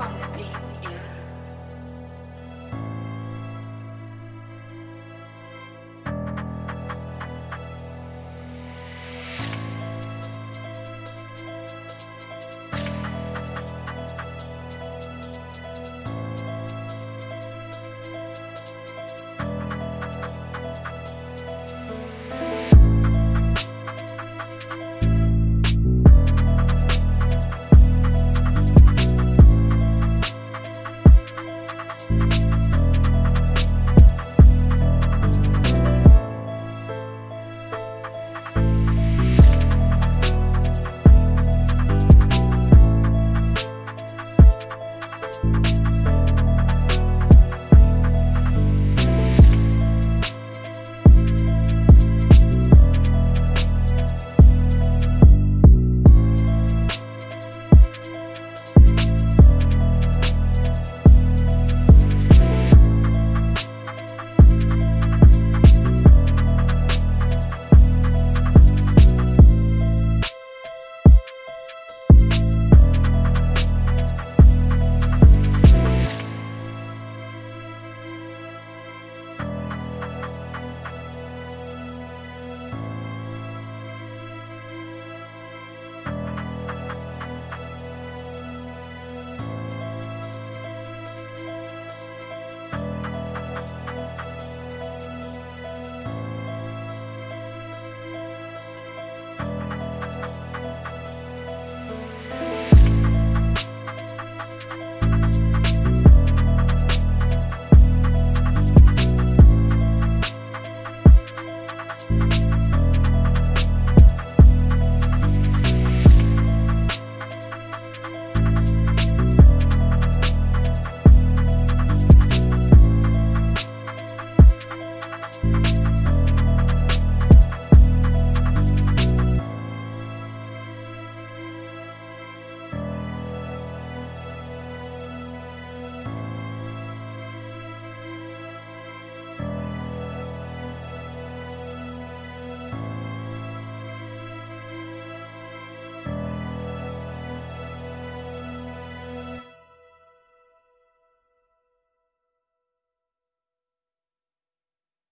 on the beat, yeah.